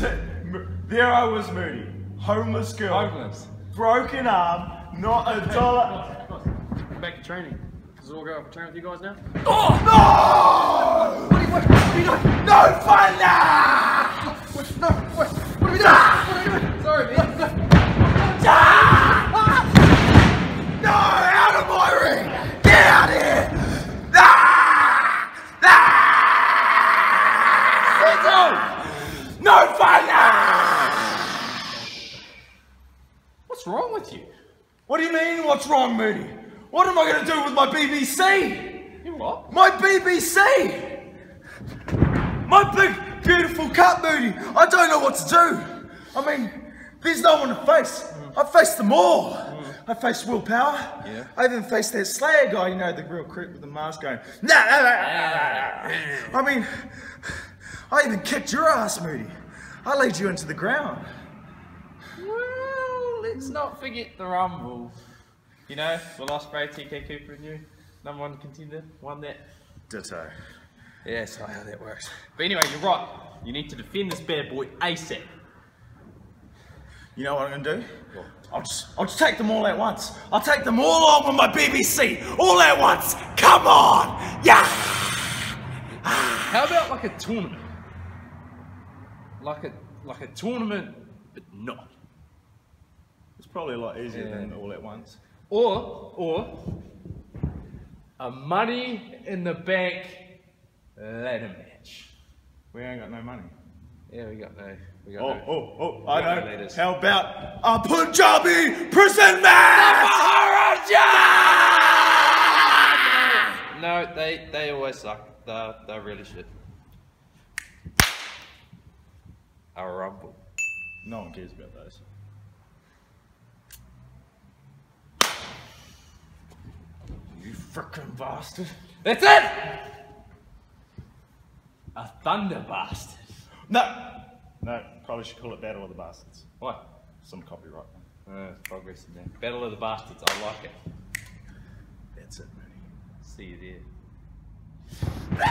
there I was, Moody. Homeless girl. Homeless. Broken arm, not a dollar. Back to training. Does it all go up for training with you guys now? Oh, no! What are you, what, what are you doing? No fun now! What, no, what, what are we doing? What are we doing? Sorry, man. No, out of my ring! Get out of here! Ah! No fun! What's wrong with you? What do you mean, what's wrong, Moody? What am I going to do with my BBC? You what? My BBC! My big, beautiful cut, Moody! I don't know what to do! I mean, there's no one to face. I faced them all. I faced Willpower. Yeah. I even faced that Slayer guy, you know, the real creep with the mask going, nah, nah, nah, nah, nah." I mean, I even kicked your ass, Moody. I laid you into the ground. Well, let's not forget the Rumble. You know, Will Ospreay, TK Cooper and you, number one contender, won that. Ditto. Yeah, that's not how that works. But anyway, you're right. You need to defend this bad boy ASAP. You know what I'm gonna do? I'll just, I'll just take them all at once. I'll take them all on with my BBC, all at once. Come on, yeah. How about like a tournament? Like a like a tournament, but not. It's probably a lot easier Yeah. than all at once. Or or a money in the bank ladder match. We ain't got no money. Yeah, we got no. We got Oh, no. oh, oh! I got no know. How about a Punjabi prison match? No, they they always suck. They're, they're really shit. A rumble. No one cares about those. You frickin' bastard! That's it! A Thunderbastard. No, no. Probably should call it Battle of the Bastards. What? Some copyright. Uh, progress in there. Battle of the Bastards, I like it. That's it, Mooney. See you there.